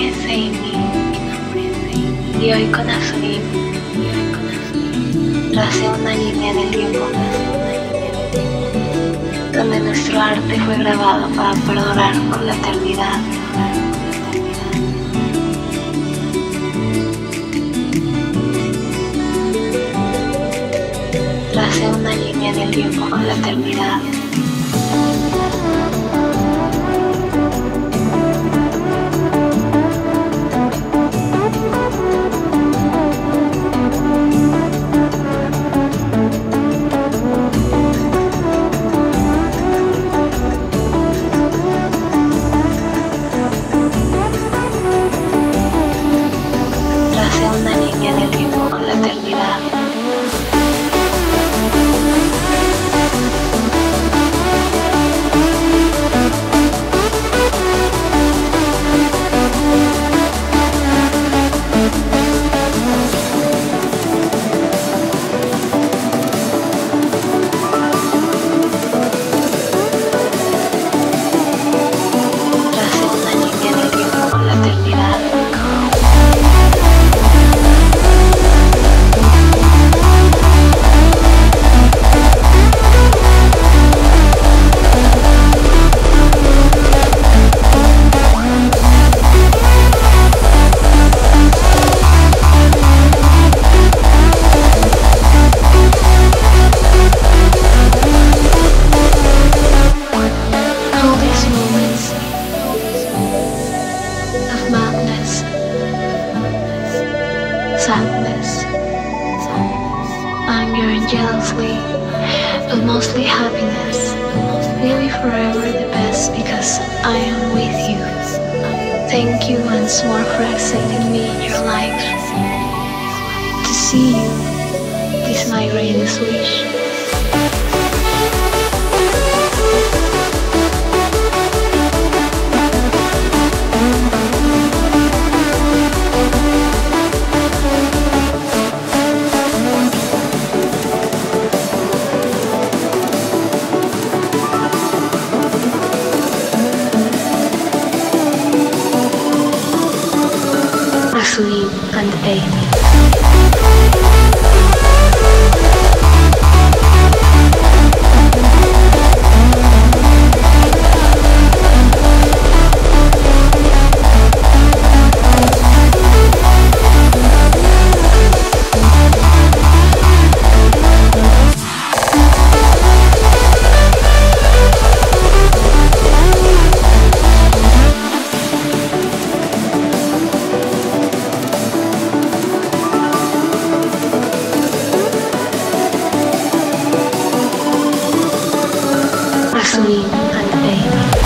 Amy y hoy con Azulín tracé una línea en el tiempo donde nuestro arte fue grabado para perdurar por la eternidad. Tracé una línea en el tiempo con la eternidad. Thank you. Sadness, anger and jealousy, but mostly happiness. Really forever the best because I am with you. Thank you once more for accepting me in your life. To see you is my greatest wish. And Amy. Believe in baby.